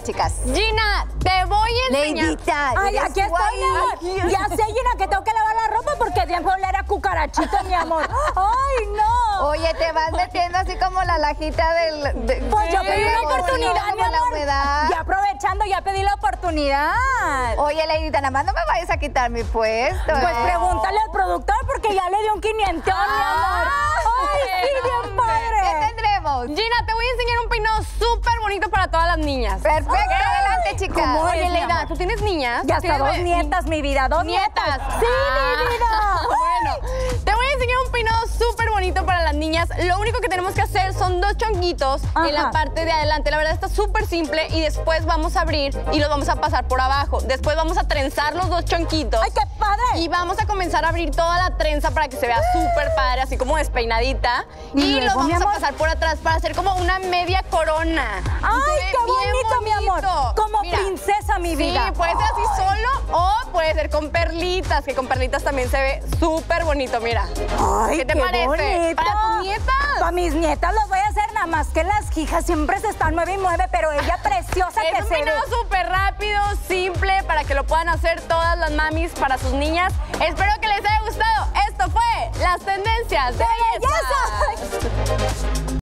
chicas? Gina, te voy a enseñar. Leidita. Ay, aquí estoy, mi amor. guay. Ya sé, Gina, que tengo que lavar la ropa porque bien fue oler a cucarachita, mi amor. Ay, no. Oye, te vas metiendo así como la lajita del... de- Pues yo pedí la oportunidad, mi la amor. humedad. Ya aprovechando, ya pedí la oportunidad. Oye, Leidita, nada más no me vayas a quitar mi puesto. Pues ¿eh? pregúntale al productor porque ya le dio un quinientón, mi amor. Ay, sí, bien ¿Qué padre. tendremos? Gina, te voy a enseñar un peinado súper bonito para todas las niñas. Perfecto, adelante, chicas. ¿Cómo Oye? ¿tú tienes niñas? Ya hasta ¿Tienes dos nietas, mi vida, dos nietas. Nietas. Sí, Ah, mi vida. Lo único que tenemos que hacer son dos chonguitos en la Ajá. parte de adelante. La verdad está súper simple y después vamos a abrir y los vamos a pasar por abajo. Después vamos a trenzar los dos chonquitos. Ay, qué padre. Y vamos a comenzar a abrir toda la trenza para que se vea súper padre, así como despeinadita. Y Y, luego, los vamos a pasar por atrás para hacer como una media corona. Ay, qué bien mi vida. Sí, puede ser así solo o puede ser con perlitas, que con perlitas también se ve súper bonito, mira. Ay, ¿Qué te parece? bonito. ¿Para tus nietas? Para mis nietas los voy a hacer nada más que las hijas siempre se están mueve y mueve, pero ella preciosa Es que un se ve. peinado súper rápido, simple, para que lo puedan hacer todas las mamis para sus niñas. Espero que les haya gustado. Esto fue Las Tendencias de, ¡De belleza! Belleza.